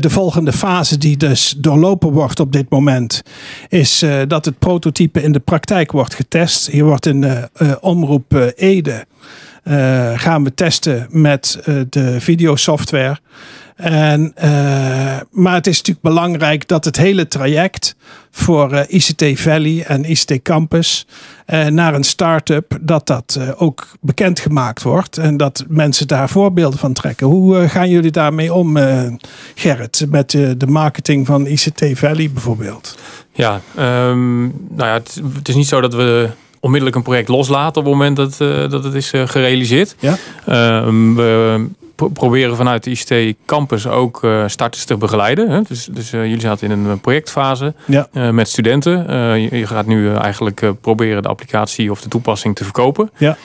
de volgende fase die dus doorlopen wordt op dit moment, is dat het prototype in de praktijk wordt getest. Hier wordt in de omroep Ede gaan we testen met de videosoftware. En, uh, maar het is natuurlijk belangrijk dat het hele traject voor eh, ICT Valley en ICT Campus naar een start-up, dat dat ook bekendgemaakt wordt en dat mensen daar voorbeelden van trekken. Hoe gaan jullie daarmee om, Gerrit, met de marketing van ICT Valley bijvoorbeeld? Ja, um, nou ja, het, is niet zo dat we onmiddellijk een project loslaten op het moment dat, dat het is gerealiseerd. Ja? Uh, proberen vanuit de ICT Campus ook uh, starters te begeleiden. Hè? Dus, dus uh, jullie zaten in een projectfase ja. uh, met studenten. Je, je, gaat nu eigenlijk proberen de applicatie of de toepassing te verkopen. Ja.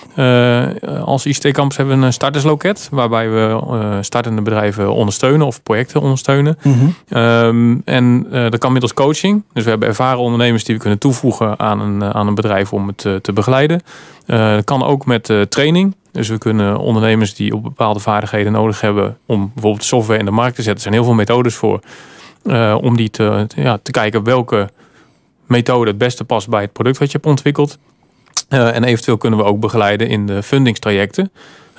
als ICT Campus hebben we een startersloket waarbij we startende bedrijven ondersteunen of projecten ondersteunen. Mm -hmm. en dat kan middels coaching. Dus we hebben ervaren ondernemers die we kunnen toevoegen aan een, aan een bedrijf om het te begeleiden. dat kan ook met training. Dus we kunnen ondernemers die op bepaalde vaardigheden nodig hebben om bijvoorbeeld software in de markt te zetten, er zijn heel veel methodes voor. Uh, om die te, ja, te kijken welke methode het beste past bij het product wat je hebt ontwikkeld. Uh, en eventueel kunnen we ook begeleiden in de fundingstrajecten.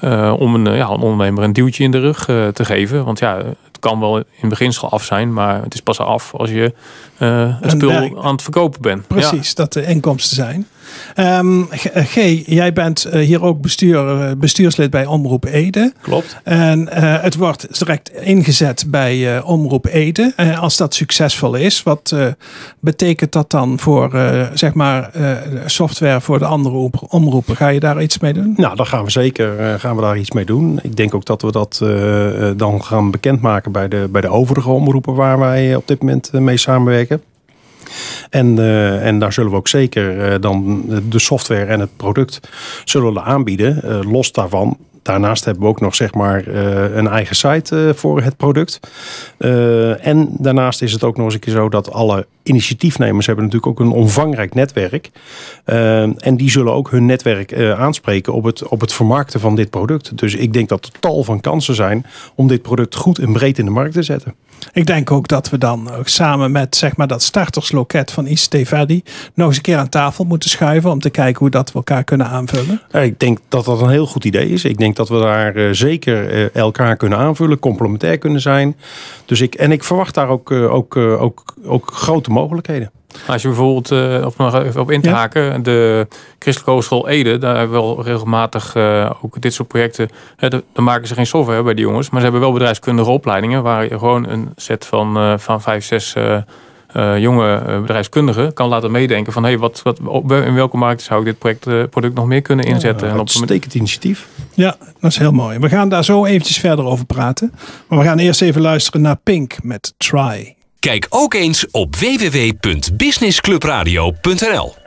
Uh, om een, ja, een ondernemer een duwtje in de rug te geven. Want ja, het kan wel in beginsel af zijn, maar het is pas af als je het spul aan het verkopen bent. Precies, dat de inkomsten zijn. Um, G, jij bent eh, hier ook bestuur, eh, bestuurslid bij Omroep Ede. Klopt. En uh, het wordt direct ingezet bij uh, Omroep Ede. En als dat succesvol is, wat betekent dat dan voor zeg maar software voor de andere omroepen? Ga je daar iets mee doen? Nou, dan gaan we zeker gaan we daar iets mee doen. Ik denk ook dat we dat dan gaan bekendmaken bij de, bij de overige omroepen waar wij op dit moment mee samenwerken. En, uh, en daar zullen we ook zeker uh, dan de software en het product zullen we aanbieden. Uh, los daarvan Daarnaast hebben we ook nog zeg maar een eigen site voor het product. en daarnaast is het ook nog eens een keer zo dat alle initiatiefnemers hebben natuurlijk ook een omvangrijk netwerk. en die zullen ook hun netwerk aanspreken op het, op het vermarkten van dit product. Dus ik denk dat er tal van kansen zijn om dit product goed en breed in de markt te zetten. Ik denk ook dat we dan ook samen met zeg maar, dat startersloket van ICT Verdi nog eens een keer aan tafel moeten schuiven om te kijken hoe dat we elkaar kunnen aanvullen. Ik denk dat dat een heel goed idee is. Ik denk dat we daar uh, zeker elkaar kunnen aanvullen, complementair kunnen zijn. Dus ik, en ik verwacht daar ook, ook, ook, ook grote mogelijkheden. Als je bijvoorbeeld, uh, op, nog even op in te haken, de Christelijke Hogeschool Ede, daar hebben we wel regelmatig uh, ook dit soort projecten. Hè, dan maken ze geen software bij die jongens, maar ze hebben wel bedrijfskundige opleidingen waar je gewoon een set van, uh, van vijf, zes jonge bedrijfskundigen kan laten meedenken van hey, wat, wat, in welke markt zou ik dit project, product nog meer kunnen inzetten. Ja, en op het initiatief. Ja, dat is heel mooi. We gaan daar zo eventjes verder over praten. Maar we gaan eerst even luisteren naar Pink met Try. Kijk ook eens op www.businessclubradio.nl